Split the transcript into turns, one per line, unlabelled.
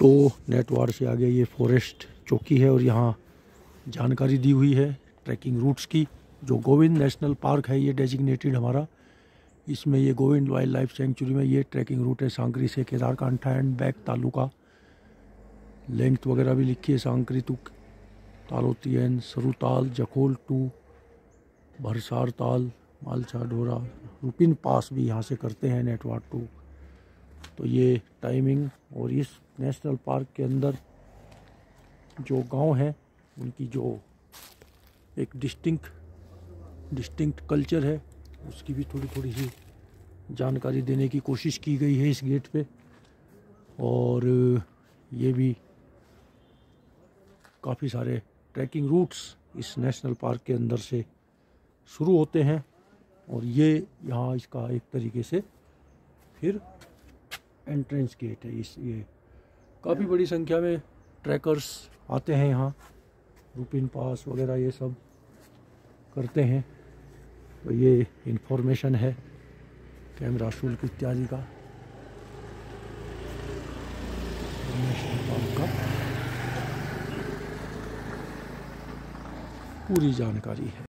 तो नेटवार से आगे ये फॉरेस्ट चौकी है और यहाँ जानकारी दी हुई है ट्रैकिंग रूट्स की। जो गोविंद नेशनल पार्क है ये डेजिग्नेटेड हमारा। इसमें ये गोविंद वाइल्ड लाइफ सेंचुरी में ये ट्रैकिंग रूट है। सांकरी से Kedarkantha and back Taluka. Length वगैरह भी लिखी है। Sankri to Taloti and Sarutal Jakhol to, Bharsar Tal मालछा डोरा रुपिन पास भी यहाँ से करते हैं नेटवार टू। तो ये टाइमिंग और इस नेशनल पार्क के अंदर जो गाँव हैं, उनकी जो एक डिस्टिंक्ट डिस्टिंक्ट कल्चर है, उसकी भी थोड़ी थोड़ी सी जानकारी देने की कोशिश की गई है इस गेट पे। और ये भी काफ़ी सारे ट्रैकिंग रूट्स इस नेशनल पार्क के अंदर से शुरू होते हैं। और ये यहाँ इसका एक तरीके से फिर एंट्रेंस गेट है इस, ये। काफ़ी बड़ी संख्या में ट्रैकर्स आते हैं यहाँ। रूपिन पास वगैरह ये सब करते हैं। तो ये इन्फॉर्मेशन है कैमरा शुल्क इत्यादि का। का। पूरी जानकारी है।